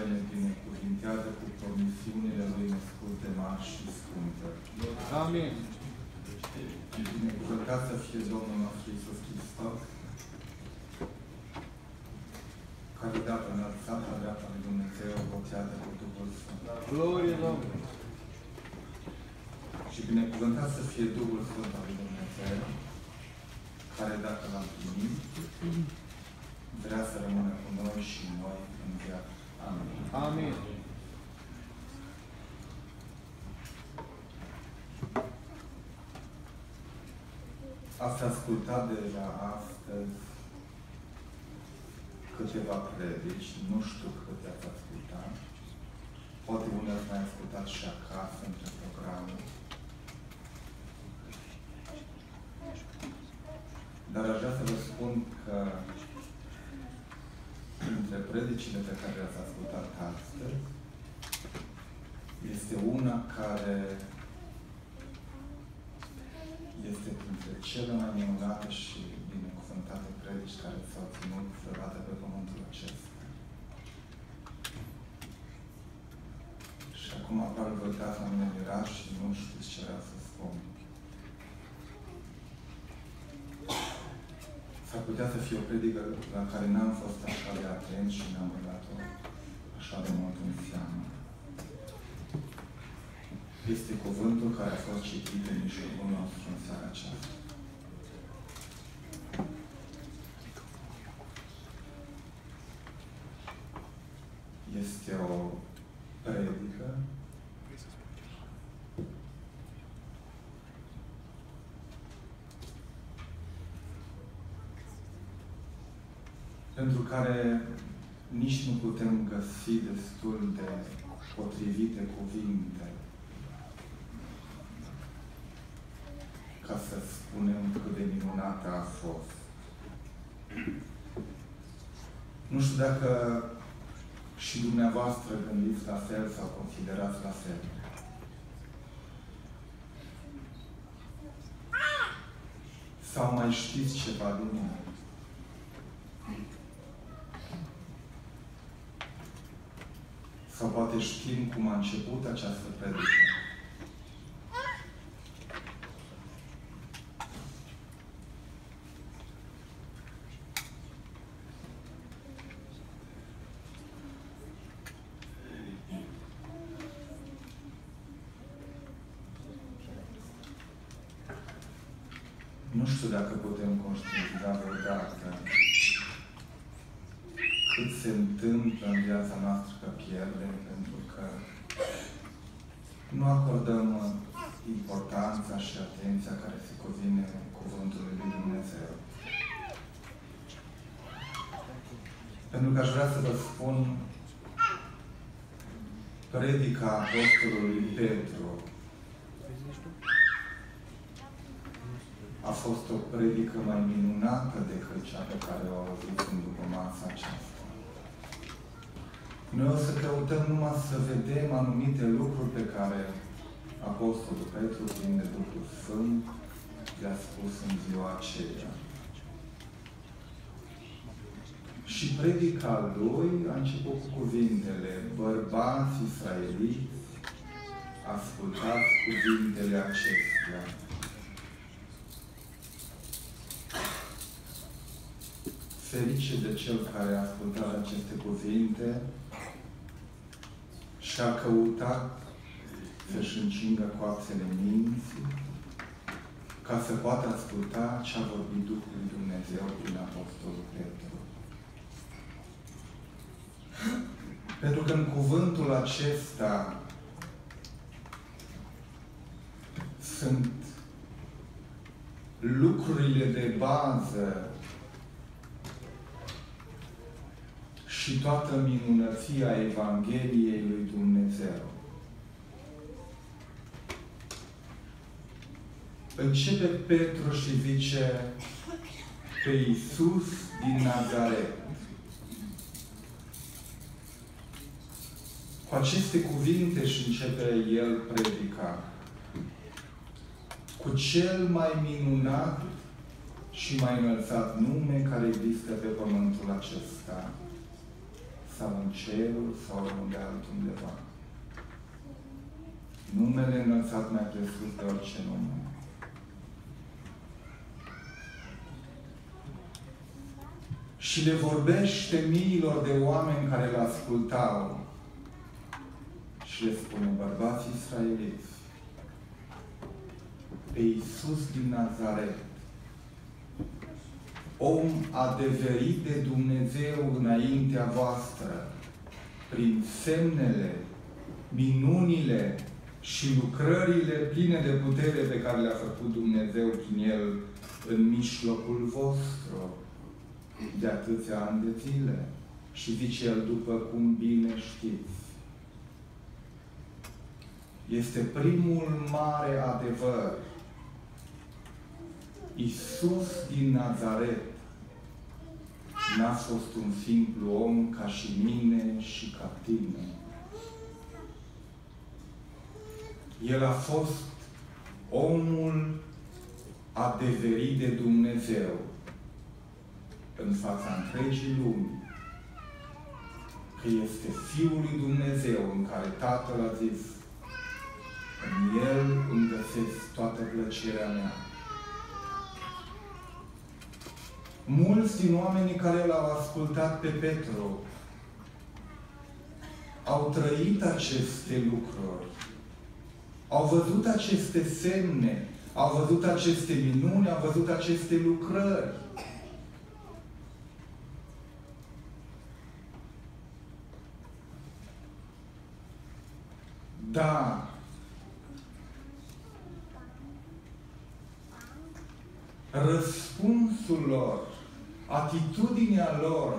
care ne binecuvintează cu promisiunile Lui născute mari și sfânte. Amin. Binecuvântat să fie Domnul nostru Iisus Hristos, care dată înălțat la dreapta lui Dumnezeu, botează cu Duhul Sfânt. Glorie Domnului. Și binecuvântat să fie Duhul Sfânt al lui Dumnezeu, care dacă l-am primit, vrea să rămână cu noi și noi în viață. Amin. Amin. Ați ascultat deja astăzi câteva predici, nu știu câte ați ascultat. Poate unii ați mai ascultat și acasă, între programe. Dar aș vrea să vă spun că între predicile pe care le-ați ascultat astăzi, este una care este printre cele mai minunate și binecuvântate predici care s-au ținut vreodată pe pământul acesta. Și acum apar vă uitați la mine mirat și nu știți ce vreau să spun. S-ar putea să fie o predică la care n-am fost așa de atent și n-am băgat-o așa de mult în seamă. Este cuvântul care a fost citit în mijlocul nostru în seara aceasta. Este o predică pentru care nici nu putem găsi destul de potrivite cuvinte ca să spunem cât de minunată a fost. Nu știu dacă și dumneavoastră gândiți la fel sau considerați la fel. Sau mai știți ceva din ea. Sau poate știm cum a început această predică. Nu știu dacă putem conștientiza vreodată cât se întâmplă în viața noastră că pierdem, pentru că nu acordăm importanța și atenția care se cuvine Cuvântului Lui Dumnezeu. Pentru că aș vrea să vă spun predica Apostolului Petru a fost o predică mai minunată decât cea pe care o auzit în după masa aceasta. Noi o să căutăm numai să vedem anumite lucruri pe care Apostolul Petru, prin de Duhul Sfânt, le-a spus în ziua aceea. Și predica lui a început cu cuvintele Bărbați israeliți, ascultați cuvintele acestea. Ferice de cel care a ascultat aceste cuvinte și a căutat să-și încingă coapsele minții ca să poată asculta ce a vorbit Duhul lui Dumnezeu prin Apostolul Petru. Pentru că în cuvântul acesta sunt lucrurile de bază și toată minunăția Evangheliei lui Dumnezeu. Începe Petru și zice pe Iisus din Nazaret. Cu aceste cuvinte și începe el predica. Cu cel mai minunat și mai înălțat nume care există pe pământul acesta sau în cerul sau unde altundeva. Numele înălțat mai presus de orice nume. Și le vorbește miilor de oameni care îl ascultau și le spune, bărbați israeliți, pe Iisus din Nazaret, om adeverit de Dumnezeu înaintea voastră, prin semnele, minunile și lucrările pline de putere pe care le-a făcut Dumnezeu prin El în mijlocul vostru de atâția ani de zile. Și zice El, după cum bine știți, este primul mare adevăr. Iisus din Nazaret n-a fost un simplu om ca și mine și ca tine. El a fost omul adeverit de Dumnezeu în fața întregii lumi că este Fiul lui Dumnezeu în care Tatăl a zis în El îmi găsesc toată plăcerea mea. Mulți din oamenii care l-au ascultat pe Petru au trăit aceste lucruri, au văzut aceste semne, au văzut aceste minuni, au văzut aceste lucrări. Da, răspunsul lor, atitudinea lor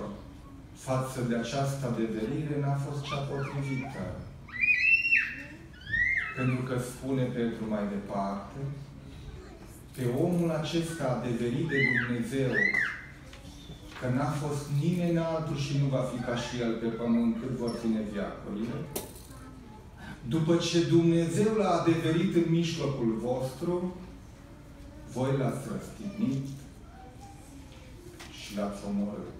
față de această adeverire n-a fost cea potrivită. Pentru că spune Petru mai departe, pe omul acesta adeverit de Dumnezeu, că n-a fost nimeni altul și nu va fi ca și el pe pământ cât vor ține viacurile, după ce Dumnezeu l-a adeverit în mijlocul vostru, voi l-ați răstignit și l-ați omorât.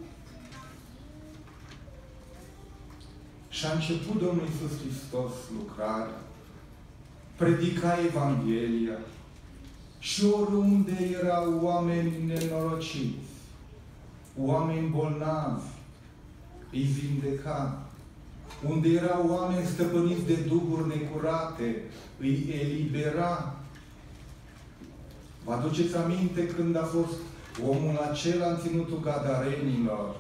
Și a început Domnul Iisus Hristos lucrarea, predica Evanghelia și oriunde erau oameni nenorociți, oameni bolnavi, îi vindeca. Unde erau oameni stăpâniți de duhuri necurate, îi elibera Vă aduceți aminte când a fost omul acela în ținutul Gadarenilor?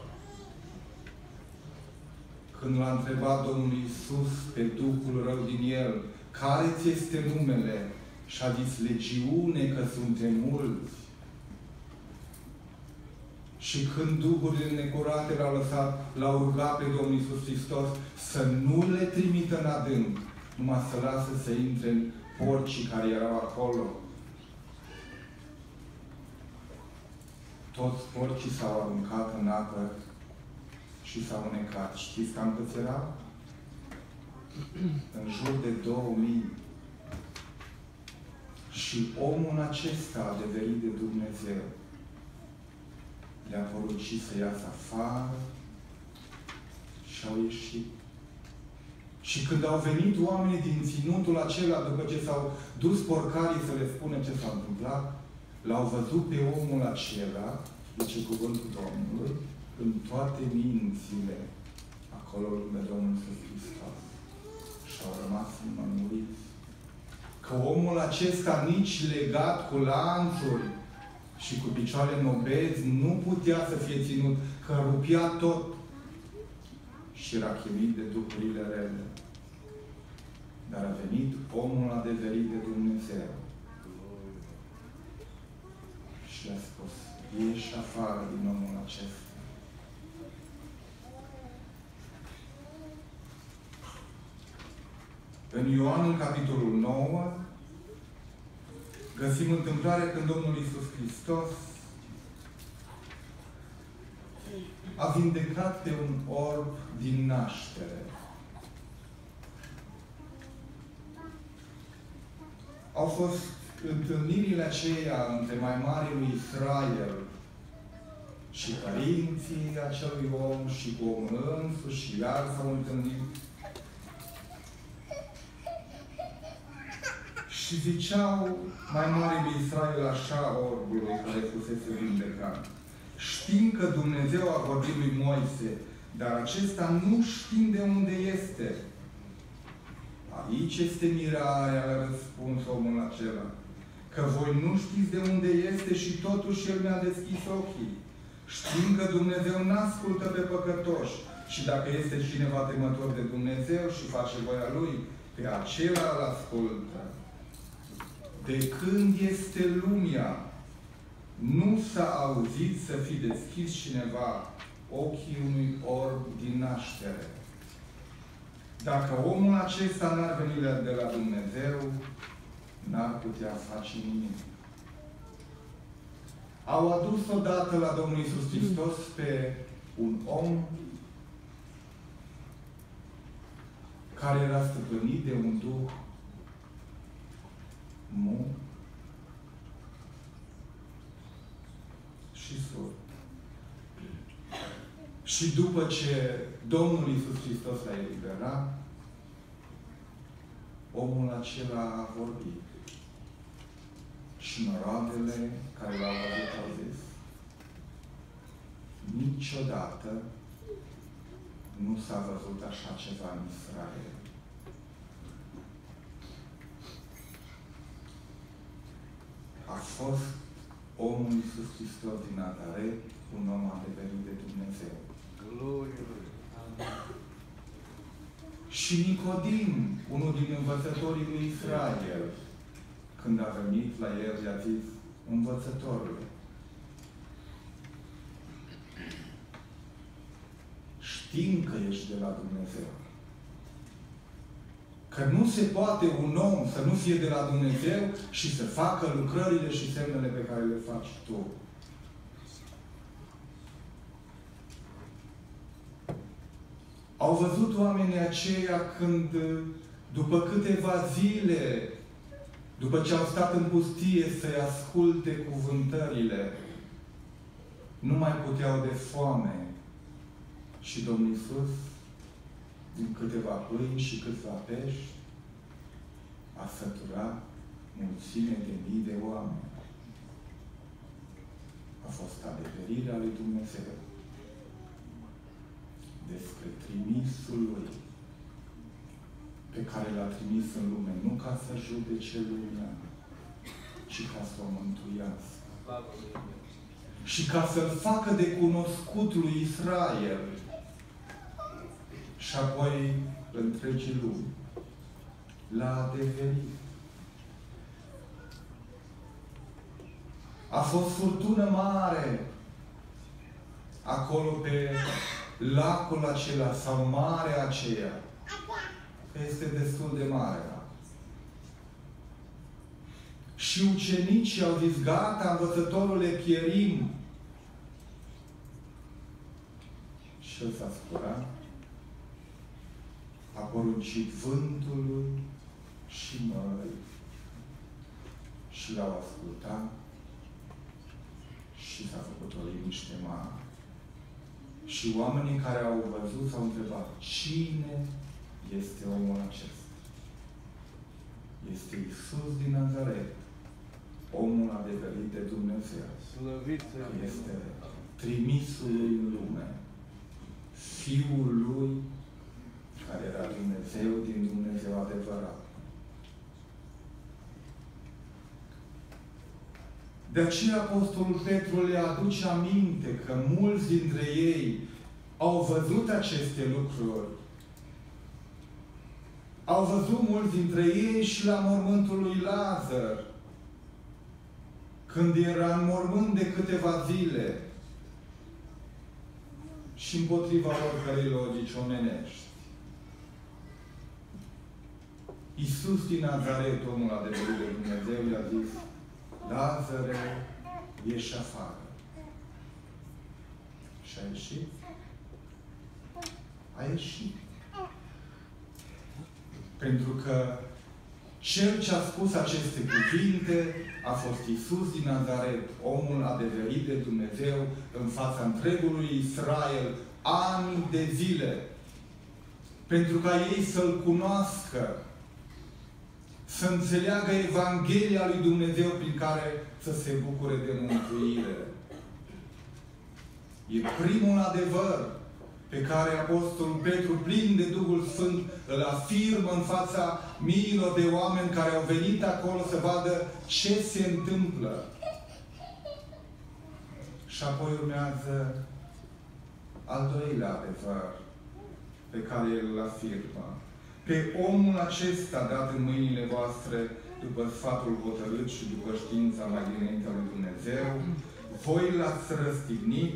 Când l-a întrebat Domnul Iisus pe Duhul rău din el, care ți este numele? Și a zis, legiune, că suntem mulți. Și când duhurile necurate l-au lăsat, l-au rugat pe Domnul Iisus Hristos să nu le trimită în adânc, numai să lasă să intre în porcii care erau acolo. Toți porcii s-au aruncat în apă și s-au unecat. Știți cam câți erau? în jur de 2000. Și omul acesta a devenit de Dumnezeu. Le-a poruncit să iasă afară și au ieșit. Și când au venit oamenii din ținutul acela, după ce s-au dus porcarii să le spună ce s-a întâmplat, L-au văzut pe omul acela, zice cuvântul Domnului, în toate mințile acolo lângă Domnul Iisus Hristos. Și au rămas înmămuriți. Că omul acesta, nici legat cu lanțuri și cu picioare nobezi, nu putea să fie ținut, că rupia tot și era chemit de duhurile rele. Dar a venit omul adeverit de Dumnezeu și a spus, ieși afară din omul acesta. În Ioan, în capitolul 9, găsim întâmplarea când Domnul Iisus Hristos a vindecat pe un orb din naștere. Au fost întâlnirile aceea între mai mari lui Israel și părinții acelui om și cu omul însuși și iar s-au întâlnit. Și ziceau mai mari de Israel așa orbului care fusese vindecat. Știm că Dumnezeu a vorbit lui Moise, dar acesta nu știm de unde este. Aici este mirarea, a răspuns omul acela. Că voi nu știți de unde este și totuși El mi-a deschis ochii. Știm că Dumnezeu nu ascultă pe păcătoși. Și dacă este cineva temător de Dumnezeu și face voia Lui, pe acela îl ascultă. De când este lumea, nu s-a auzit să fi deschis cineva ochii unui orb din naștere. Dacă omul acesta n-ar veni de la Dumnezeu, n-ar putea face nimic. Au adus odată la Domnul Isus Hristos pe un om care era stăpânit de un duh mu și surd. Și după ce Domnul Isus Hristos l-a eliberat, omul acela a vorbit. Și noroadele care l-au văzut au zis, niciodată nu s-a văzut așa ceva în Israel. A fost omul Iisus Hristos din Nazaret, un om adevărat de Dumnezeu. Și Nicodim, unul din învățătorii lui Israel, când a venit la el, i-a zis, învățătorule, știm că ești de la Dumnezeu. Că nu se poate un om să nu fie de la Dumnezeu și să facă lucrările și semnele pe care le faci tu. Au văzut oamenii aceia când, după câteva zile, după ce au stat în pustie să-i asculte cuvântările, nu mai puteau de foame. Și Domnul Iisus, din câteva pâini și câțiva pești, a săturat mulțime de mii de oameni. A fost adeverirea lui Dumnezeu despre trimisul Lui pe care l-a trimis în lume, nu ca să judece lumea, ci ca să o mântuiască. Și ca să-l facă de cunoscut lui Israel și apoi întregii lumi. L-a adeverit. A fost furtună mare acolo pe lacul acela sau marea aceea, este destul de mare. Da? Și ucenicii au zis, gata, învățătorule, pierim. Și el s-a scurat, a poruncit vântului și mării și l-au ascultat și s-a făcut o liniște mare. Și oamenii care au văzut s-au întrebat, cine este omul acesta? Este Isus din Nazaret, omul adevărat de Dumnezeu. Slăvit Este trimisul lui în lume. Fiul lui, care era Dumnezeu din Dumnezeu adevărat. De aceea Apostolul Petru le aduce aminte că mulți dintre ei au văzut aceste lucruri. Au văzut mulți dintre ei și la mormântul lui Lazar, când era în mormânt de câteva zile și împotriva oricărei logici omenești. Iisus din Nazaret, omul adevărat de Dumnezeu, i-a zis, Lazare, ieși afară. Și a ieșit? A ieșit. Pentru că Cel ce a spus aceste cuvinte a fost Isus din Nazaret, omul adeverit de Dumnezeu în fața întregului Israel, ani de zile, pentru ca ei să-L cunoască, să înțeleagă Evanghelia lui Dumnezeu prin care să se bucure de mântuire. E primul adevăr pe care Apostolul Petru, plin de Duhul Sfânt, îl afirmă în fața miilor de oameni care au venit acolo să vadă ce se întâmplă. Și apoi urmează al doilea adevăr pe care el îl afirmă. Pe omul acesta dat în mâinile voastre după sfatul hotărât și după știința mai dinainte lui Dumnezeu, voi l-ați răstignit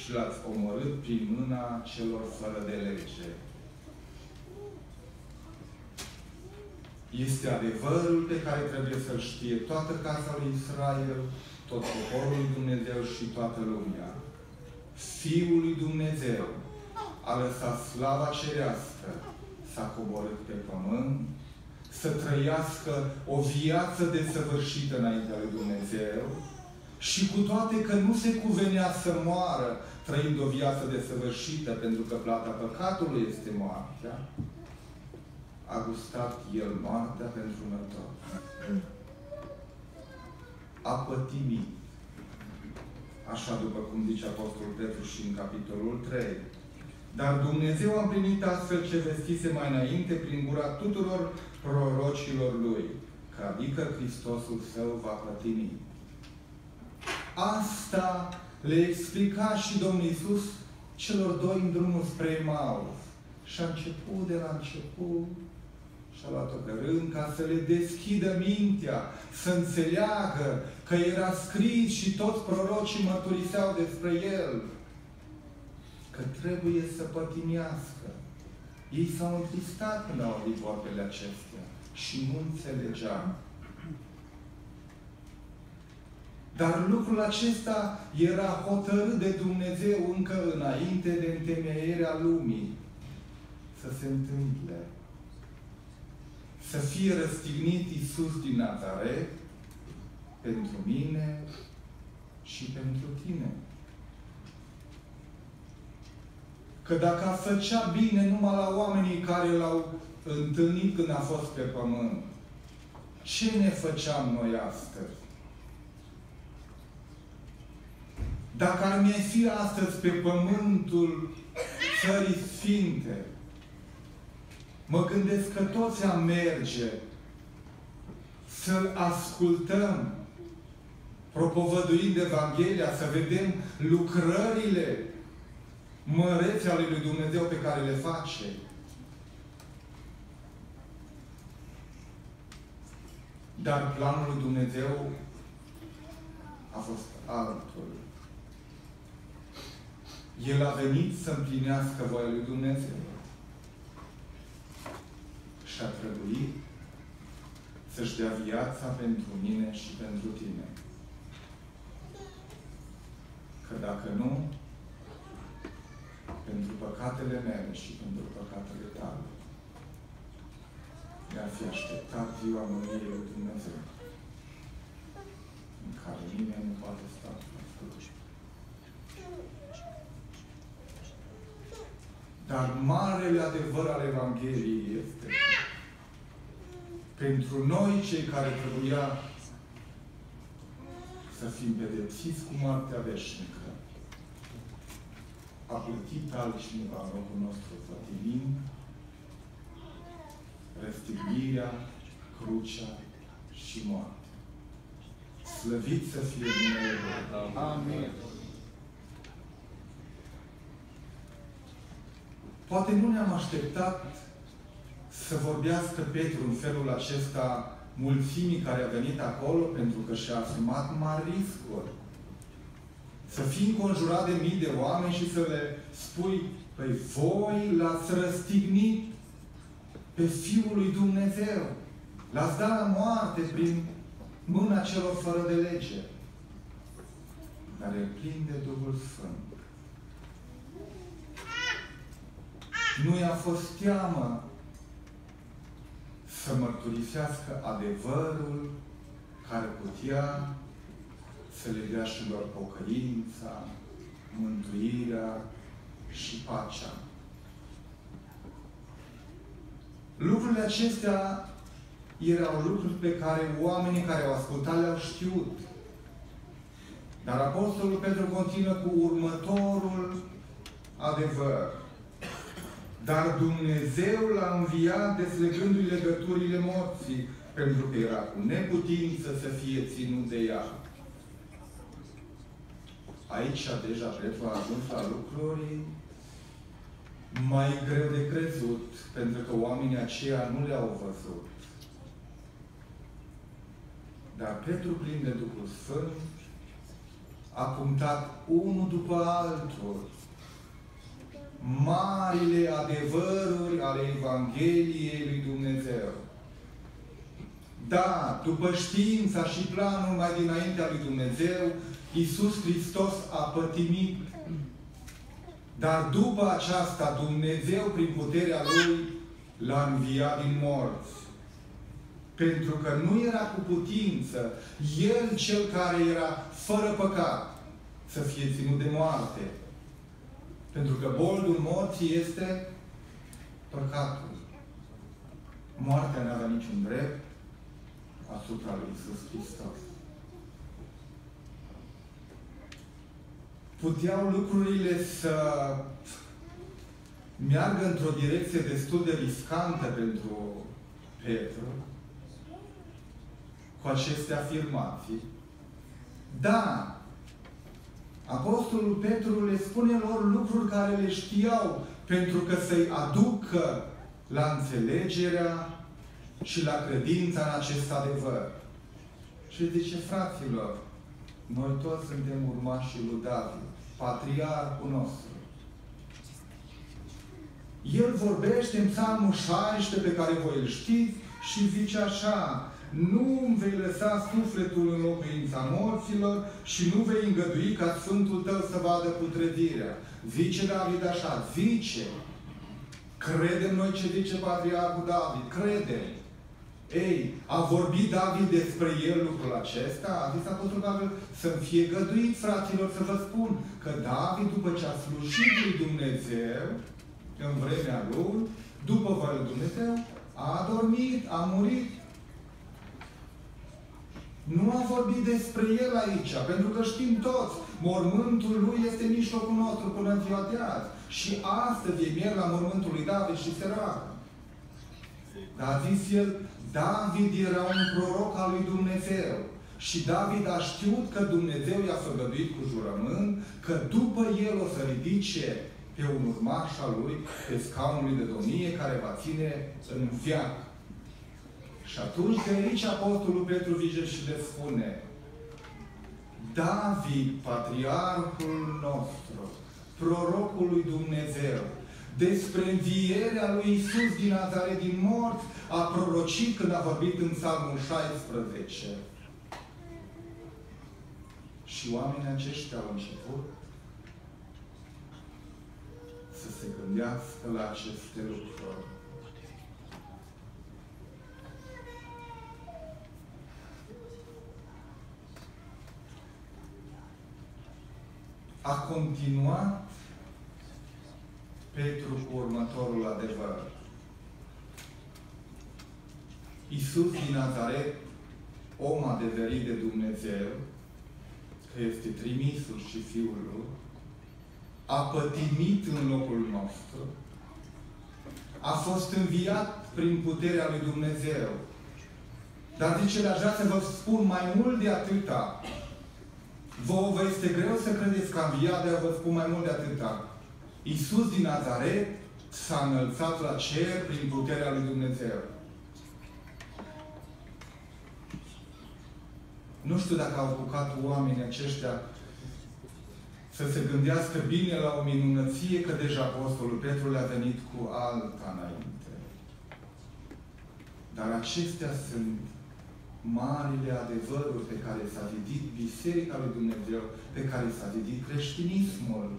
și l-ați omorât prin mâna celor fără de lege. Este adevărul pe care trebuie să-l știe toată casa lui Israel, tot poporul lui Dumnezeu și toată lumea. Fiul lui Dumnezeu a lăsat slava cerească, s-a coborât pe pământ, să trăiască o viață desăvârșită înaintea lui Dumnezeu și cu toate că nu se cuvenea să moară trăind o viață desăvârșită pentru că plata păcatului este moartea, a gustat El moartea pentru noi toți. A pătimit. Așa după cum zice Apostolul Petru și în capitolul 3. Dar Dumnezeu a împlinit astfel ce vestise mai înainte prin gura tuturor prorocilor Lui, că adică Hristosul Său va pătimi. Asta le explica și Domnul Iisus celor doi în drumul spre Emaus. Și a început de la început și a luat-o pe rând ca să le deschidă mintea, să înțeleagă că era scris și toți prorocii mărturiseau despre El. Că trebuie să pătimească. Ei s-au întristat când au auzit vorbele acestea și nu înțelegeam. Dar lucrul acesta era hotărât de Dumnezeu încă înainte de întemeierea lumii să se întâmple. Să fie răstignit Iisus din Nazaret pentru mine și pentru tine. Că dacă a făcea bine numai la oamenii care l-au întâlnit când a fost pe pământ, ce ne făceam noi astăzi? Dacă ar mai fi astăzi pe pământul țării sfinte, mă gândesc că toți am merge să-L ascultăm, propovăduind Evanghelia, să vedem lucrările mărețe ale lui Dumnezeu pe care le face. Dar planul lui Dumnezeu a fost altul. El a venit să împlinească voia lui Dumnezeu. Și a trebuit să-și dea viața pentru mine și pentru tine. Că dacă nu, pentru păcatele mele și pentru păcatele tale, mi-ar fi așteptat ziua mâniei lui Dumnezeu, în care nimeni nu poate sta Dar marele adevăr al Evangheliei este pentru noi, cei care trebuia să fim pedepsiți cu moartea veșnică, a plătit altcineva în locul nostru pătimind, răstignirea, crucea și moartea. Slăvit să fie numele Lui. Amin. Poate nu ne-am așteptat să vorbească Petru în felul acesta mulțimii care a venit acolo pentru că și-a asumat mari riscuri. Să fii înconjurat de mii de oameni și să le spui, păi voi l-ați răstignit pe Fiul lui Dumnezeu. L-ați dat la moarte prin mâna celor fără de lege. Dar e plin de Duhul Sfânt. Nu i-a fost teamă să mărturisească adevărul care putea să le dea și doar pocăința, mântuirea și pacea. Lucrurile acestea erau lucruri pe care oamenii care au ascultat le-au știut. Dar Apostolul Petru continuă cu următorul adevăr. Dar Dumnezeu l-a înviat deslegându-i legăturile morții, pentru că era cu neputință să fie ținut de ea. Aici deja Petru a ajuns la lucruri mai greu de crezut, pentru că oamenii aceia nu le-au văzut. Dar Petru, plin de Duhul Sfânt, a punctat unul după altul marile adevăruri ale Evangheliei lui Dumnezeu. Da, după știința și planul mai dinaintea lui Dumnezeu, Iisus Hristos a pătimit. Dar după aceasta, Dumnezeu, prin puterea Lui, l-a înviat din morți. Pentru că nu era cu putință El cel care era fără păcat să fie ținut de moarte. Pentru că boldul morții este păcatul. Moartea nu avea niciun drept asupra lui Isus Hristos. Puteau lucrurile să meargă într-o direcție destul de riscantă pentru Petru cu aceste afirmații. Da, Apostolul Petru le spune lor lucruri care le știau pentru că să-i aducă la înțelegerea și la credința în acest adevăr. Și zice, fraților, noi toți suntem urmașii lui David, patriarhul nostru. El vorbește în psalmul 16 pe care voi îl știți și zice așa, nu îmi vei lăsa sufletul în locuința morților și nu vei îngădui ca Sfântul tău să vadă putredirea. Zice David așa, zice. Credem noi ce zice Patriarhul David, credem. Ei, a vorbit David despre el lucrul acesta? A zis Apostolul Pavel să-mi fie găduit, fraților, să vă spun că David, după ce a slujit lui Dumnezeu, în vremea lui, după voia lui Dumnezeu, a adormit, a murit nu a vorbit despre el aici, pentru că știm toți, mormântul lui este în mijlocul nostru până în ziua de azi. Și astăzi e mier la mormântul lui David și se roagă. Dar a zis el, David era un proroc al lui Dumnezeu. Și David a știut că Dumnezeu i-a făgăduit cu jurământ că după el o să ridice pe un urmaș al lui, pe scaunul de domnie, care va ține în viață. Și atunci de aici Apostolul Petru vige și le spune David, patriarhul nostru, prorocul lui Dumnezeu, despre învierea lui Isus din Nazaret din morți, a prorocit când a vorbit în Psalmul 16. Și oamenii aceștia au început să se gândească la aceste lucruri. A continuat Petru cu următorul adevăr. Iisus din Nazaret, om adeverit de Dumnezeu, că este trimisul și Fiul Lui, a pătimit în locul nostru, a fost înviat prin puterea lui Dumnezeu. Dar zice, aș vrea să vă spun mai mult de atâta. Vă, vă este greu să credeți că a înviat, dar vă spun mai mult de atâta. Iisus din Nazaret s-a înălțat la cer prin puterea lui Dumnezeu. Nu știu dacă au apucat oamenii aceștia să se gândească bine la o minunăție că deja Apostolul Petru le-a venit cu alta înainte. Dar acestea sunt marile adevăruri pe care s-a zidit Biserica lui Dumnezeu, pe care s-a zidit creștinismul.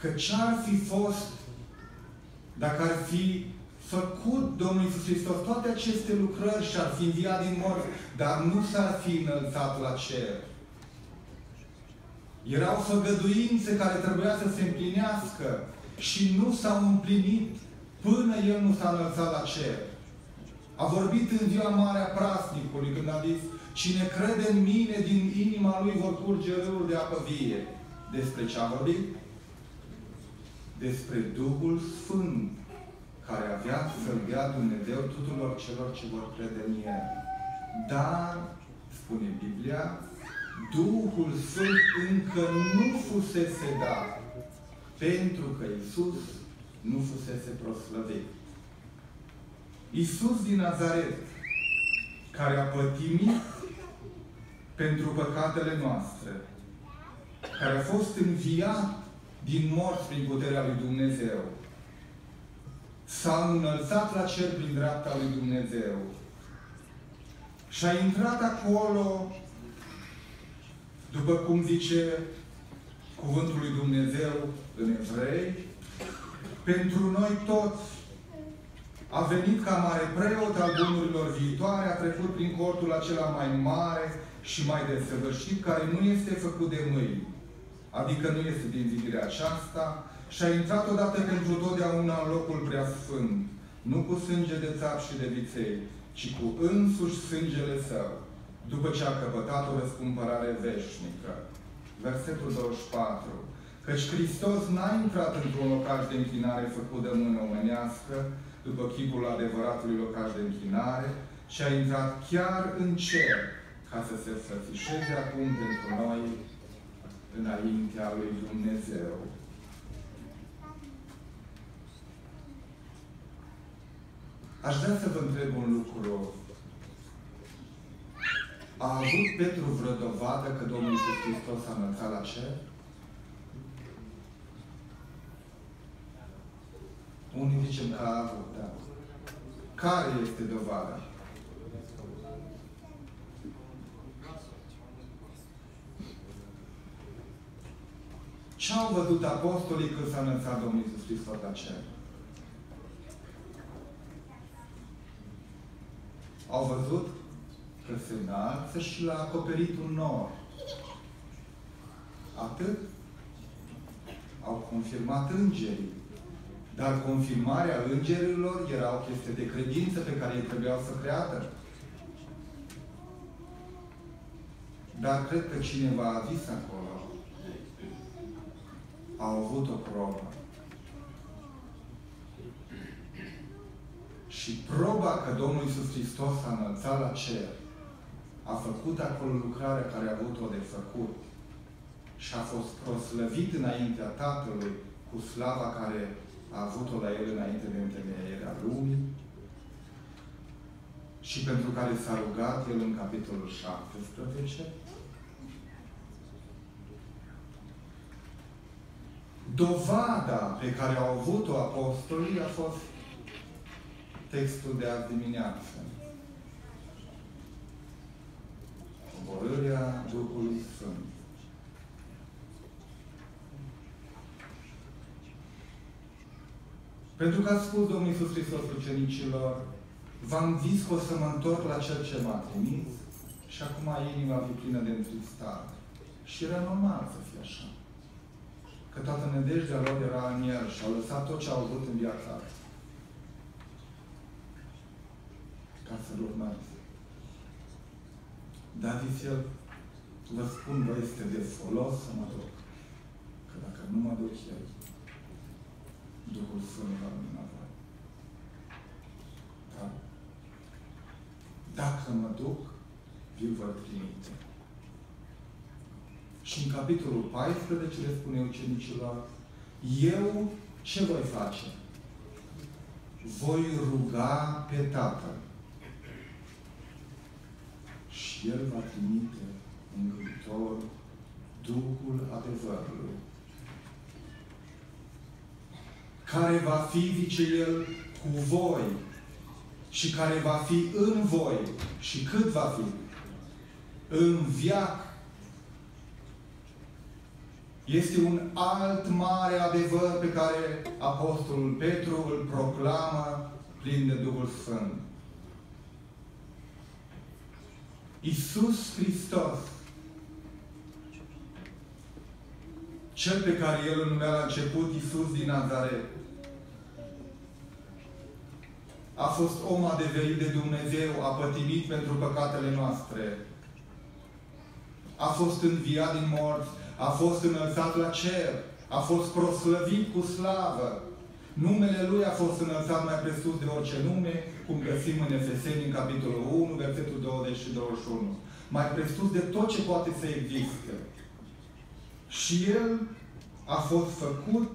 Că ce-ar fi fost dacă ar fi făcut Domnul Iisus Hristos toate aceste lucrări și ar fi înviat din morți, dar nu s-ar fi înălțat la cer. Erau făgăduințe care trebuia să se împlinească și nu s-au împlinit până El nu s-a înălțat la cer. A vorbit în ziua mare a prasnicului când a zis Cine crede în mine, din inima lui vor curge râuri de apă vie. Despre ce a vorbit? Despre Duhul Sfânt, care avea să-L dea Dumnezeu tuturor celor ce vor crede în El. Dar, spune Biblia, Duhul Sfânt încă nu fusese dat, pentru că Isus nu fusese proslăvit. Isus din Nazaret, care a pătimit pentru păcatele noastre, care a fost înviat din morți prin puterea lui Dumnezeu, s-a înălțat la cer prin dreapta lui Dumnezeu și a intrat acolo, după cum zice cuvântul lui Dumnezeu în evrei, pentru noi toți a venit ca mare preot al bunurilor viitoare, a trecut prin cortul acela mai mare și mai desăvârșit, care nu este făcut de mâini, adică nu este din zidirea aceasta, și a intrat odată pentru totdeauna în locul preasfânt, nu cu sânge de țap și de viței, ci cu însuși sângele său, după ce a căpătat o răscumpărare veșnică. Versetul 24. Căci Hristos n-a intrat într-un locaș de închinare făcut de mână omenească, după chipul adevăratului locaș de închinare, și a intrat chiar în cer, ca să se sfățișeze acum pentru noi înaintea lui Dumnezeu. Aș vrea să vă întreb un lucru. A avut Petru vreo dovadă că Domnul Iisus Hristos a înălțat la cer? Unii zicem că a avut, da. Care este dovada? Ce au văzut apostolii când s-a înălțat Domnul Iisus Hristos la cer? Au văzut că se înalță și l-a acoperit un nor. Atât. Au confirmat îngerii. Dar confirmarea îngerilor era o chestie de credință pe care ei trebuiau să creadă. Dar cred că cineva a zis acolo, a avut o probă. Și proba că Domnul Iisus Hristos a înălțat la cer, a făcut acolo lucrarea care a avut-o de făcut și a fost proslăvit înaintea Tatălui cu slava care a avut-o la el înainte de întemeierea lumii și pentru care s-a rugat el în capitolul 17. Dovada pe care au avut-o apostolii a fost textul de azi dimineață. Coborârea Duhului Sfânt. Pentru că a spus Domnul Iisus Hristos ucenicilor, v-am zis că o să mă întorc la Cel ce m-a trimis și acum inima fi plină de întristare. Și era normal să fie așa. Că toată nădejdea lor era în El și au lăsat tot ce au avut în viața asta. Ca să-L urmați. Dar zis El, vă spun, vă este de folos să mă duc. Că dacă nu mă duc eu, Duhul Sfânt va lumina voi. Da? Dacă mă duc, vi-l voi trimite. Și în capitolul 14 le spune ucenicilor, eu ce voi face? Voi ruga pe Tatăl. Și El va trimite în viitor Duhul adevărului care va fi, zice El, cu voi și care va fi în voi. Și cât va fi? În viac. Este un alt mare adevăr pe care Apostolul Petru îl proclamă plin de Duhul Sfânt. Iisus Hristos, cel pe care El îl numea la început Iisus din Nazaret, a fost om adeverit de Dumnezeu, a pătimit pentru păcatele noastre, a fost înviat din morți, a fost înălțat la cer, a fost proslăvit cu slavă. Numele Lui a fost înălțat mai presus de orice nume, cum găsim în Efeseni, în capitolul 1, versetul 20 și 21. Mai presus de tot ce poate să existe. Și El a fost făcut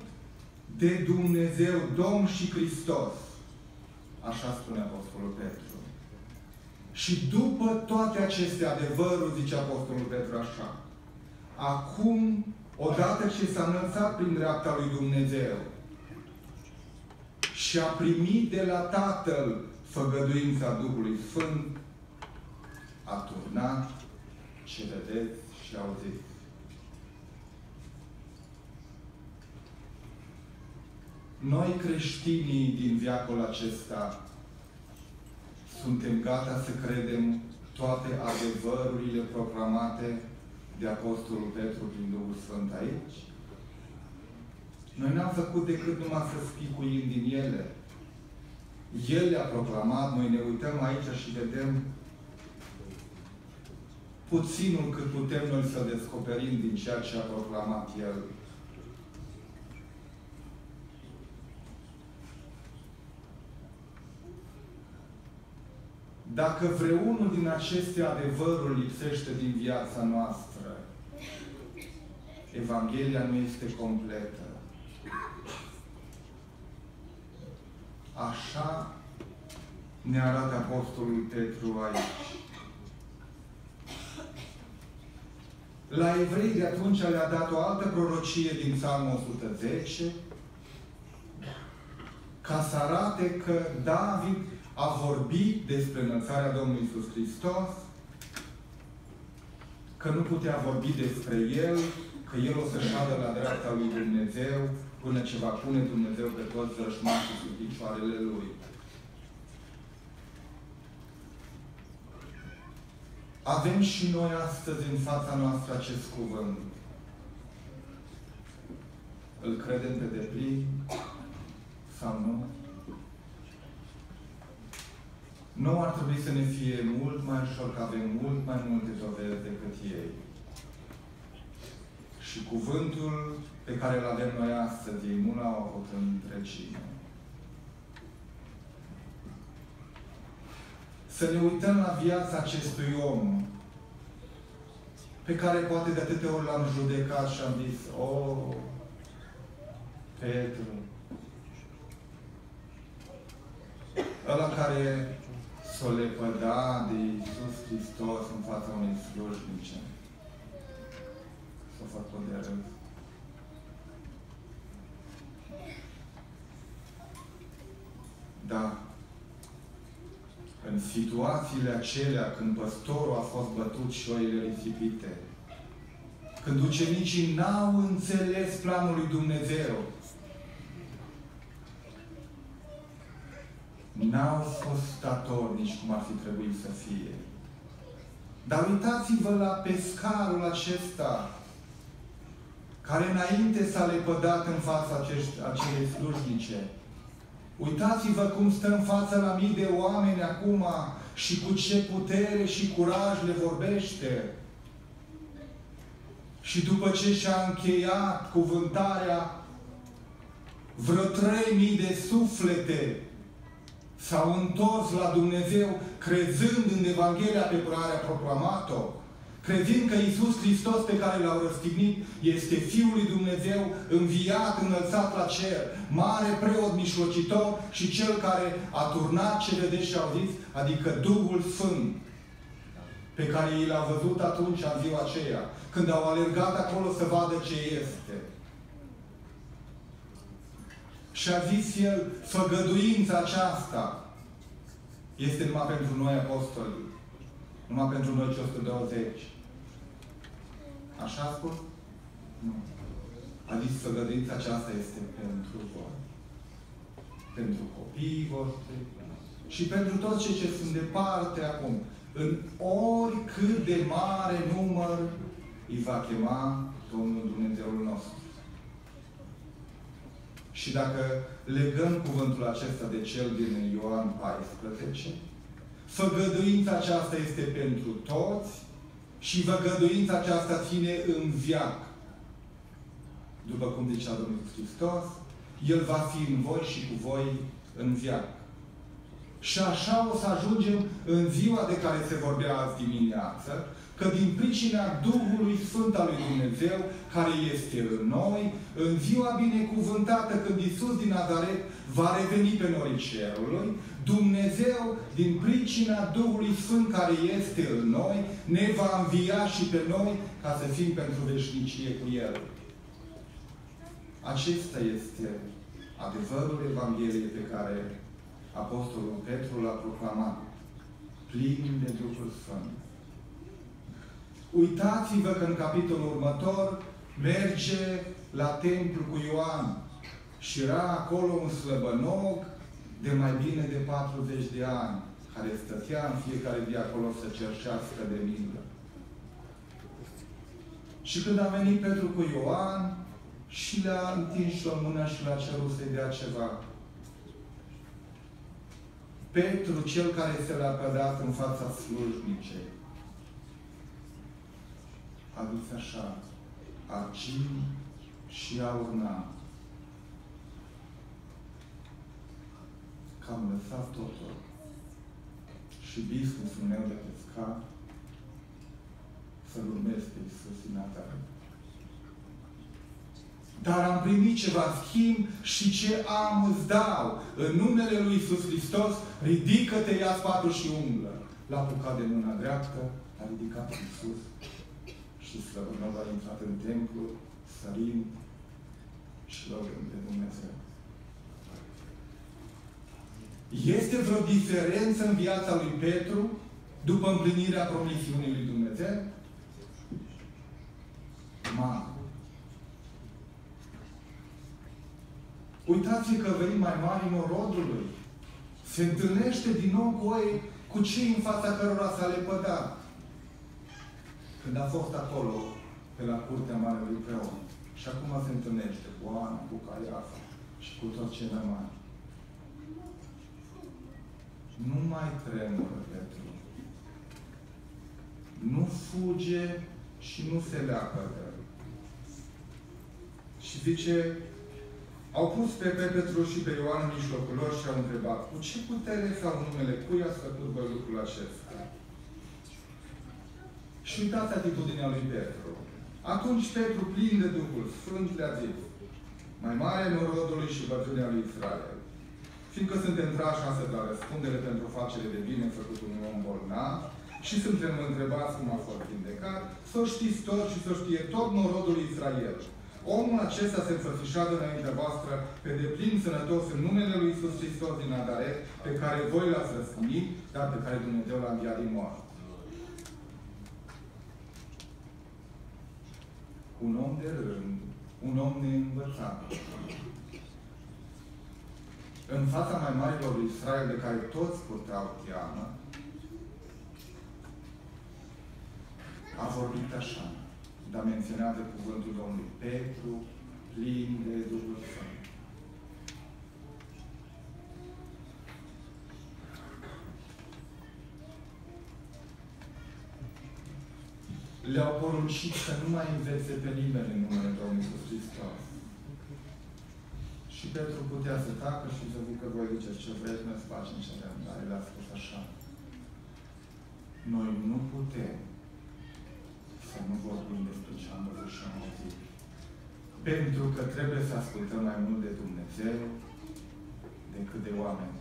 de Dumnezeu, Domn și Hristos. Așa spune Apostolul Petru. Și după toate aceste adevăruri, zice Apostolul Petru așa, acum, odată ce s-a înălțat prin dreapta lui Dumnezeu și a primit de la Tatăl făgăduința Duhului Sfânt, a turnat ce vedeți și auziți. Noi creștinii din viacul acesta suntem gata să credem toate adevărurile proclamate de Apostolul Petru prin Duhul Sfânt aici? Noi n-am făcut decât numai să spicuim din ele. El le-a proclamat, noi ne uităm aici și vedem puținul cât putem noi să descoperim din ceea ce a proclamat El. Dacă vreunul din aceste adevăruri lipsește din viața noastră, Evanghelia nu este completă. Așa ne arată Apostolul Petru aici. La evrei de atunci le-a dat o altă prorocie din Psalmul 110, ca să arate că David a vorbit despre înălțarea Domnului Iisus Hristos, că nu putea vorbi despre El, că El o să șadă la dreapta lui Dumnezeu, până ce va pune Dumnezeu pe toți rășmașii sub picioarele Lui. Avem și noi astăzi în fața noastră acest cuvânt. Îl credem pe deplin sau nu? Nu ar trebui să ne fie mult mai ușor, că avem mult mai multe dovezi decât ei. Și cuvântul pe care îl avem noi astăzi, ei nu l-au avut în întregime. Să ne uităm la viața acestui om, pe care poate de atâtea ori l-am judecat și am zis, o, oh, Petru, ăla care s-o lepăda de Iisus Hristos în fața unei slujnice. S-o făcut de râs. Da. În situațiile acelea când păstorul a fost bătut și oile risipite, când ucenicii n-au înțeles planul lui Dumnezeu, n-au fost statornici cum ar fi trebuit să fie. Dar uitați-vă la pescarul acesta, care înainte s-a lepădat în fața acești, acelei slujnice. Uitați-vă cum stă în fața la mii de oameni acum și cu ce putere și curaj le vorbește. Și după ce și-a încheiat cuvântarea, vreo trei mii de suflete s-au întors la Dumnezeu crezând în Evanghelia pe care a proclamat-o, crezând că Iisus Hristos pe care l-au răstignit este Fiul lui Dumnezeu înviat, înălțat la cer, mare preot mișlocitor și cel care a turnat ce vedeți și zis, adică Duhul Sfânt, pe care i l-a văzut atunci în ziua aceea, când au alergat acolo să vadă ce este. Și a zis el, făgăduința aceasta este numai pentru noi apostoli. Numai pentru noi 120. Așa a spus? Nu. A zis, făgăduința aceasta este pentru voi. pentru copiii voștri și pentru toți cei ce sunt departe acum. În oricât de mare număr îi va chema Domnul Dumnezeul nostru. Și dacă legăm cuvântul acesta de cel din Ioan 14, făgăduința aceasta este pentru toți și făgăduința aceasta ține în viac. După cum zicea Domnul Hristos, El va fi în voi și cu voi în viac. Și așa o să ajungem în ziua de care se vorbea azi dimineață, că din pricina Duhului Sfânt al lui Dumnezeu, care este în noi, în ziua binecuvântată când Iisus din Nazaret va reveni pe norii cerului, Dumnezeu, din pricina Duhului Sfânt care este în noi, ne va învia și pe noi ca să fim pentru veșnicie cu El. Acesta este adevărul Evangheliei pe care Apostolul Petru l-a proclamat, plin de Duhul Sfânt. Uitați-vă că în capitolul următor merge la templu cu Ioan și era acolo un slăbănog de mai bine de 40 de ani, care stătea în fiecare zi acolo să cerșească de milă. Și când a venit Petru cu Ioan, și le-a întins o mână și le-a cerut să-i dea ceva. Petru, cel care se l-a pădat în fața slujnicei, a zis așa, argint și urna. Că am lăsat totul și businessul meu de pescar să-L urmez pe Iisus în Dar am primit ceva schimb și ce am îți dau. În numele Lui Iisus Hristos, ridică-te, ia spatul și umblă. L-a apucat de mâna dreaptă, a ridicat în sus și slăbănăva a intrat în templu, sărim și lăudăm pe Dumnezeu. Este vreo diferență în viața lui Petru după împlinirea promisiunii lui Dumnezeu? Mare. Uitați-vă că veni mai mari norodului. Se întâlnește din nou cu ei, cu cei în fața cărora s-a lepădat. Când a fost acolo, pe la curtea Marelui Preot. Și acum se întâlnește cu Ana, cu Caiafa și cu toți cei mari. Nu mai tremură Petru. Nu fuge și nu se leacă de el. Și zice, au pus pe, pe Petru și pe Ioan în mijlocul lor și au întrebat, cu ce putere sau numele cui a făcut voi lucrul acesta? Și uitați atitudinea lui Petru. Atunci Petru, plin de Duhul Sfânt, le-a zis, mai mare norodului și bătrânea lui Israel, fiindcă suntem trași astăzi la răspundere pentru facere de bine făcut un om bolnav și suntem întrebați cum a fost vindecat, să știți tot și să știe tot norodul Israel. Omul acesta se înfățișează înaintea voastră pe deplin sănătos în numele lui Iisus Hristos din Nazaret, pe care voi l-ați răspundit, dar pe care Dumnezeu l-a înviat din moarte. Un om de rând, un om neînvățat. În fața mai marilor lui Israel, de care toți purtau teamă, a vorbit așa, dar menționează cuvântul Domnului Petru, plin de Duhul Sfânt. Le-au poruncit să nu mai învețe pe nimeni în numele Domnului Iisus Hristos. Și Petru putea să tacă și să zică, voi ziceți ce vreți, noi să facem ce vrem. Dar el a spus așa. Noi nu putem să nu vorbim despre ce am văzut și am auzit. Pentru că trebuie să ascultăm mai mult de Dumnezeu decât de oameni.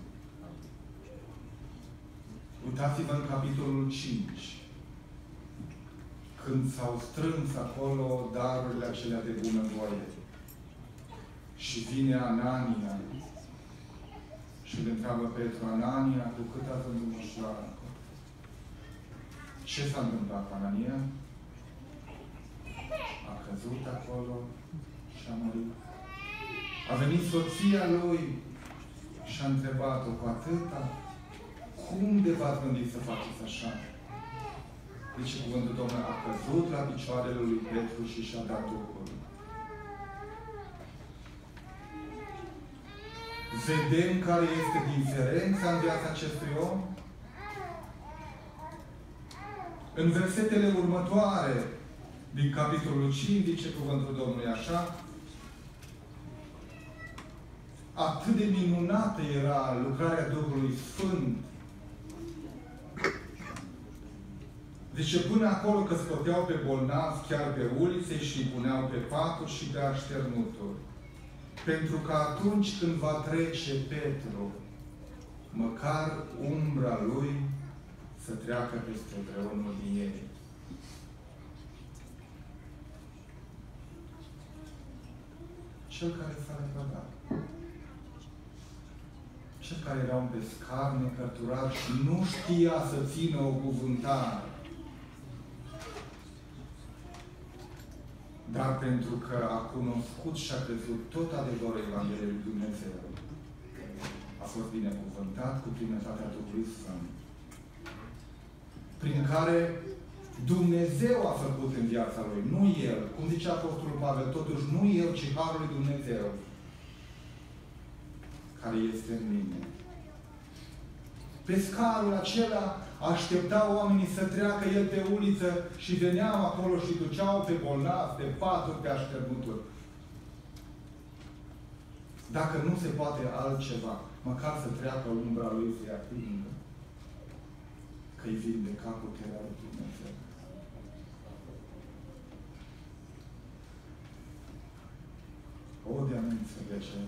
Uitați-vă în capitolul 5 când s-au strâns acolo darurile acelea de bunăvoie. Și vine Anania și îl întreabă Petru, Anania, cu cât a vândut mășoara? Ce s-a întâmplat cu Anania? A căzut acolo și a murit. A venit soția lui și a întrebat-o cu atâta, cum de v-ați gândit să faceți așa? Deci cuvântul Domnului a căzut la picioarele lui Petru și și-a dat Duhul. Vedem care este diferența în viața acestui om? În versetele următoare din capitolul 5 zice cuvântul Domnului așa, atât de minunată era lucrarea Duhului Sfânt. Zice, până acolo că scoteau pe bolnavi chiar pe ulițe și îi puneau pe paturi și pe așternuturi. Pentru că atunci când va trece Petru, măcar umbra lui să treacă peste vreunul din ei. Cel care s-a lepădat cel care era un pescar necărturat și nu știa să țină o cuvântare. Dar pentru că a cunoscut și a crezut tot adevărul Evangheliei lui Dumnezeu, a fost binecuvântat cu plinătatea Duhului Sfânt, prin care Dumnezeu a făcut în viața lui, nu El. Cum zicea Apostolul Pavel, totuși nu El, ci Harul lui Dumnezeu care este în mine. Pescarul acela aștepta oamenii să treacă el pe uliță și veneau acolo și duceau pe bolnavi, pe paturi, pe așternuturi. Dacă nu se poate altceva, măcar să treacă umbra lui să-i atingă. Că-i vindeca puterea lui Dumnezeu. O, de a nu înțelege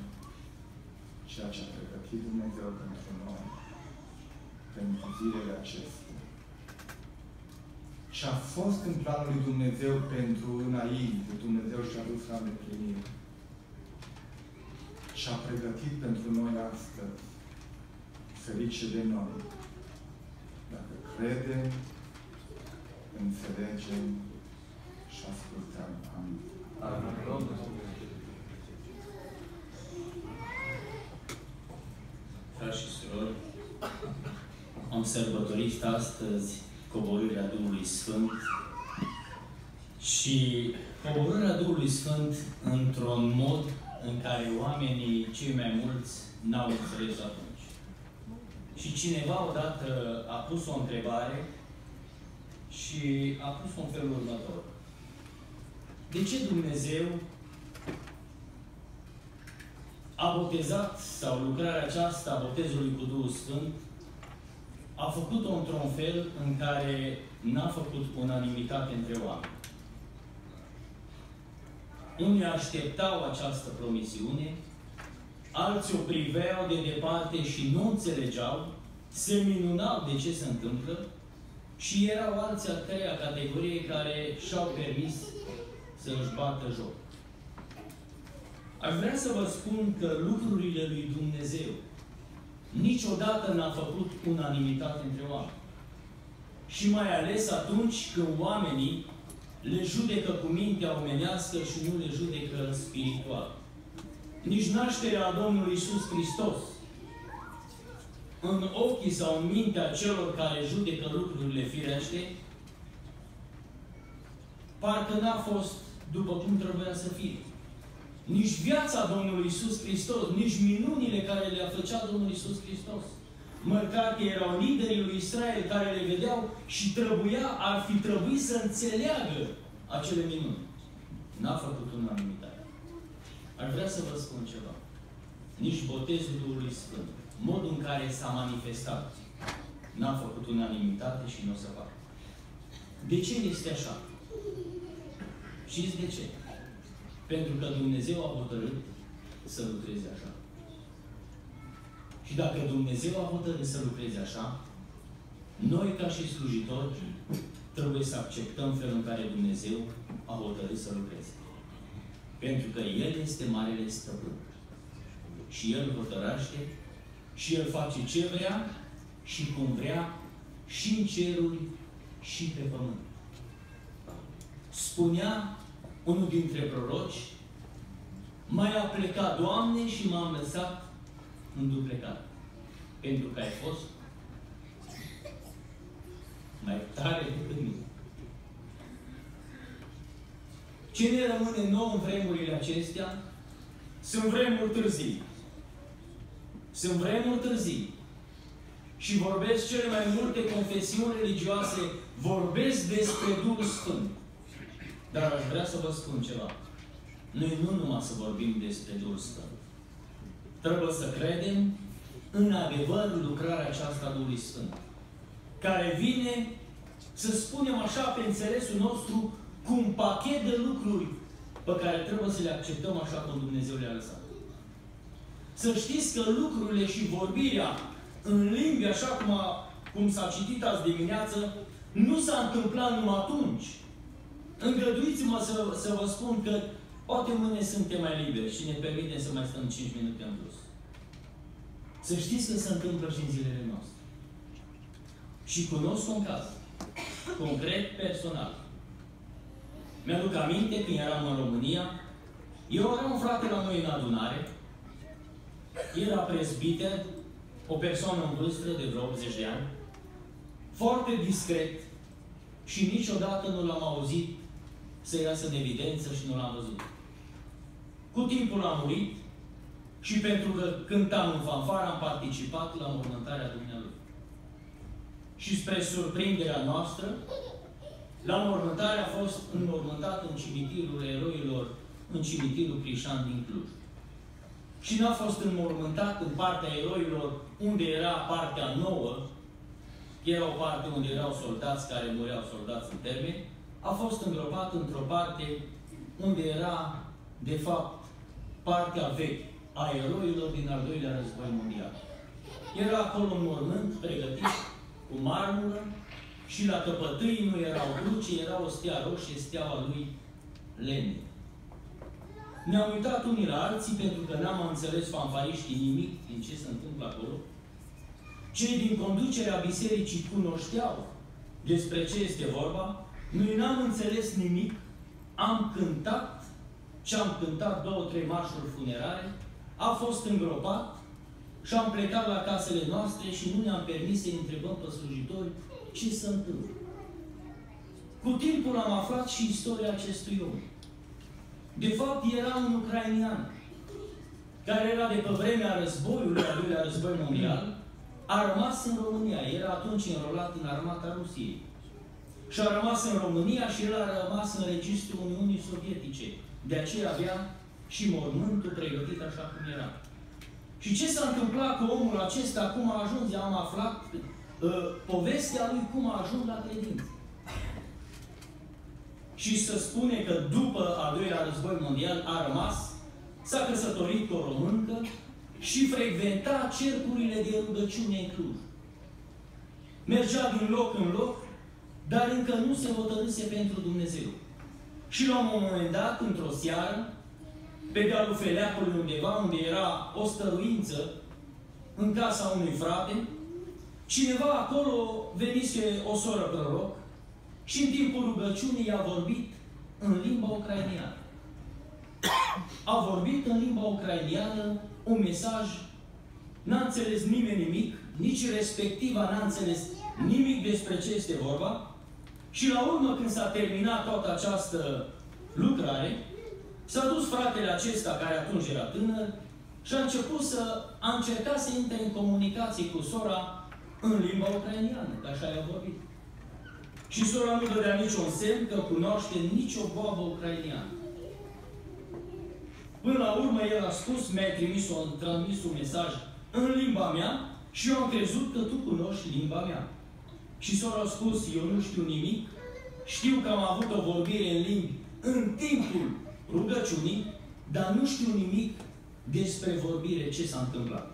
ceea ce a pregătit Dumnezeu pentru noi, pentru zilele acestea. Și a fost în planul lui Dumnezeu pentru înainte. Dumnezeu și-a dus la îndeplinire. Și a pregătit pentru noi astăzi. Ferice de noi. Dacă credem, înțelegem și ascultăm. Amin. Amin. frați și surori, am sărbătorit astăzi coborârea Duhului Sfânt și coborârea Duhului Sfânt într-un mod în care oamenii cei mai mulți n-au înțeles atunci. Și cineva odată a pus o întrebare și a pus un felul următor. De ce Dumnezeu a botezat, sau lucrarea aceasta a botezului cu Duhul Sfânt, a făcut-o într-un fel în care n-a făcut unanimitate între oameni. Unii așteptau această promisiune, alții o priveau de departe și nu înțelegeau, se minunau de ce se întâmplă și erau alții a treia categorie care și-au permis să își bată joc. Aș vrea să vă spun că lucrurile lui Dumnezeu niciodată n-a făcut unanimitate între oameni. Și mai ales atunci când oamenii le judecă cu mintea omenească și nu le judecă spiritual. Nici nașterea Domnului Isus Hristos în ochii sau în mintea celor care judecă lucrurile firește, parcă n-a fost după cum trebuia să fie nici viața Domnului Isus Hristos, nici minunile care le-a făcea Domnul Isus Hristos. Măcar că erau liderii lui Israel care le vedeau și trebuia, ar fi trebuit să înțeleagă acele minuni. N-a făcut unanimitate. Ar vrea să vă spun ceva. Nici botezul Duhului Sfânt, modul în care s-a manifestat, n-a făcut unanimitate și nu o să facă. De ce este așa? Știți de ce? Pentru că Dumnezeu a hotărât să lucreze așa. Și dacă Dumnezeu a hotărât să lucreze așa, noi ca și slujitori trebuie să acceptăm felul în care Dumnezeu a hotărât să lucreze. Pentru că El este Marele Stăpân. Și El hotărăște și El face ce vrea și cum vrea și în ceruri și pe pământ. Spunea unul dintre proroci, mai a plecat, Doamne, și m-am lăsat înduplecat. Pentru că ai fost mai tare decât mine. Ce ne rămâne nou în vremurile acestea? Sunt vremuri târzii. Sunt vremuri târzii. Și vorbesc cele mai multe confesiuni religioase, vorbesc despre Duhul Sfânt. Dar aș vrea să vă spun ceva. Noi nu numai să vorbim despre Duhul Sfânt. Trebuie să credem în adevăr lucrarea aceasta a Duhului Sfânt. Care vine, să spunem așa, pe înțelesul nostru, cu un pachet de lucruri pe care trebuie să le acceptăm așa cum Dumnezeu le-a lăsat. Să știți că lucrurile și vorbirea în limbi, așa cum, a, cum s-a citit azi dimineață, nu s-a întâmplat numai atunci. Îngăduiți-mă să, să vă spun că poate mâine suntem mai liberi și ne permitem să mai stăm 5 minute în plus. Să știți că se întâmplă și în zilele noastre. Și cunosc un caz. Concret, personal. Mi-aduc aminte când eram în România, eu aveam un frate la noi în adunare, era prezbiter, o persoană în vârstă de vreo 80 de ani, foarte discret și niciodată nu l-am auzit să iasă în evidență și nu l-am văzut. Cu timpul a murit și pentru că cântam în fanfară am participat la mormântarea Dumnealui. Și spre surprinderea noastră, la mormântare a fost înmormântat în cimitirul eroilor, în cimitirul Crișan din Cluj. Și n-a fost înmormântat în partea eroilor, unde era partea nouă, era o parte unde erau soldați care mureau soldați în termen, a fost îngropat într-o parte unde era, de fapt, partea veche a eroilor din al doilea război mondial. Era acolo un mormânt pregătit cu marmură, și la căpătâi nu erau cruce, era o stea roșie, steaua lui Lenin. Ne-am uitat unii la alții pentru că n-am înțeles fanfariștii nimic din ce se întâmplă acolo. Cei din conducerea bisericii cunoșteau despre ce este vorba. Noi n-am înțeles nimic. Am cântat și am cântat două, trei marșuri funerare. A fost îngropat și am plecat la casele noastre și nu ne-am permis să întrebăm pe slujitori ce se întâmplă. Cu timpul am aflat și istoria acestui om. De fapt, era un ucrainian care era de pe vremea războiului, al doilea război mondial, a rămas în România. Era atunci înrolat în armata Rusiei. Și a rămas în România și el a rămas în registrul Uniunii Sovietice. De aceea avea și mormântul pregătit așa cum era. Și ce s-a întâmplat cu omul acesta, cum a ajuns, am aflat uh, povestea lui cum a ajuns la credință. Și să spune că după al doilea război mondial a rămas, s-a căsătorit cu o româncă și frecventa cercurile de rugăciune în Cluj. Mergea din loc în loc, dar încă nu se hotărâse pentru Dumnezeu. Și la un moment dat, într-o seară, pe dealul Feleacului undeva, unde era o stăruință, în casa unui frate, Cineva acolo venise o soră proroc și în timpul rugăciunii a vorbit în limba ucrainiană. A vorbit în limba ucrainiană un mesaj, n-a înțeles nimeni nimic, nici respectiva n-a înțeles nimic despre ce este vorba și la urmă când s-a terminat toată această lucrare, s-a dus fratele acesta, care atunci era tânăr, și a început să, a încercat să intre în comunicație cu sora în limba ucrainiană, că așa i-a vorbit. Și sora nu dădea niciun semn că cunoaște nicio boabă ucrainiană. Până la urmă, el a spus, mi-a trimis, un, transmis un mesaj în limba mea și eu am crezut că tu cunoști limba mea. Și sora a spus, eu nu știu nimic, știu că am avut o vorbire în limbi în timpul rugăciunii, dar nu știu nimic despre vorbire, ce s-a întâmplat.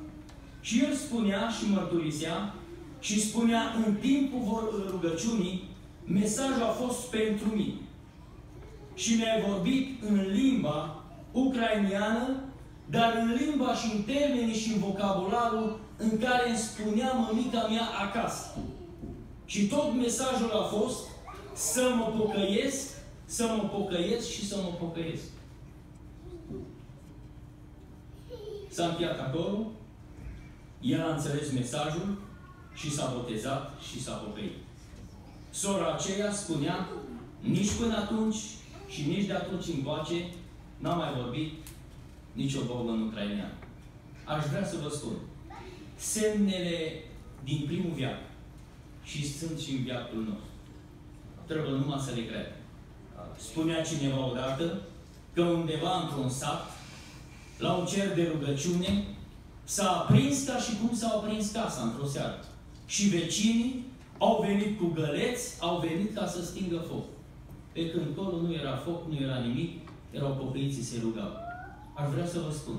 Și el spunea și mărturisea și spunea în timpul rugăciunii, mesajul a fost pentru mine. Și mi-a vorbit în limba ucrainiană, dar în limba și în termenii și în vocabularul în care îmi spunea mămica mea acasă. Și tot mesajul a fost să mă pocăiesc, să mă pocăiesc și să mă pocăiesc. S-a încheiat acolo El a înțeles mesajul și s-a botezat și s-a pocăit. Sora aceea spunea, nici până atunci și nici de atunci încoace n-a mai vorbit nicio în ucrainean. Aș vrea să vă spun, semnele din primul viac și sunt și în viacul nostru. Trebuie numai să le cred. Spunea cineva odată că undeva într-un sat, la un cer de rugăciune, s-a aprins ca și cum s-a aprins casa într-o seară. Și vecinii au venit cu găleți, au venit ca să stingă foc. Pe când acolo nu era foc, nu era nimic, erau pocăiții, se rugau. Aș vrea să vă spun,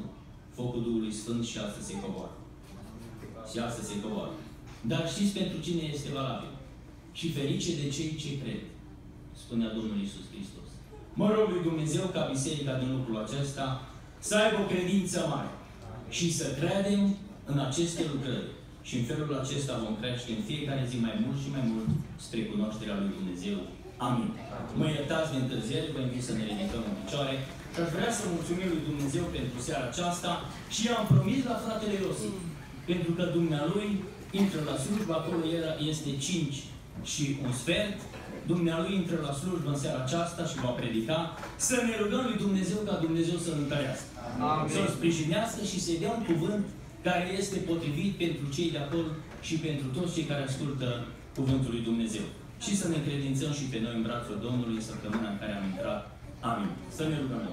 focul Duhului Sfânt și astăzi se coboară. Și astăzi se coboară. Dar știți pentru cine este valabil? Și ferice de cei ce cred, spunea Domnul Isus Hristos. Mă rog lui Dumnezeu ca biserica din lucrul acesta să aibă o credință mare și să credem în aceste lucrări. Și în felul acesta vom crește în fiecare zi mai mult și mai mult spre cunoașterea lui Dumnezeu. Amin. Mă iertați de întârziere, vă invit să ne ridicăm în picioare. Și aș vrea să mulțumim lui Dumnezeu pentru seara aceasta și am promis la fratele Iosif, pentru că Dumnealui intră la slujbă, acolo este 5 și un sfert, Dumnealui intră la slujbă în seara aceasta și va predica, să ne rugăm lui Dumnezeu ca Dumnezeu să-L întărească. Să-L sprijinească și să-i dea un cuvânt care este potrivit pentru cei de acolo și pentru toți cei care ascultă Cuvântul lui Dumnezeu. Și să ne credințăm și pe noi în brațul Domnului săptămâna în care am intrat. Amin. Să ne rugăm.